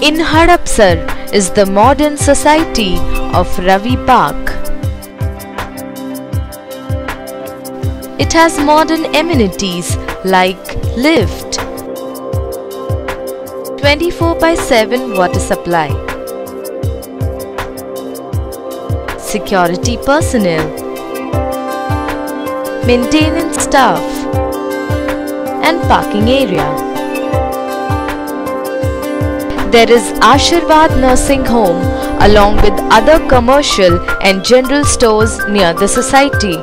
In Hadapsar is the modern society of Ravi Park. It has modern amenities like lift, 24 by 7 water supply, security personnel, maintenance staff, and parking area. There is Ashirwad Nursing Home along with other commercial and general stores near the society.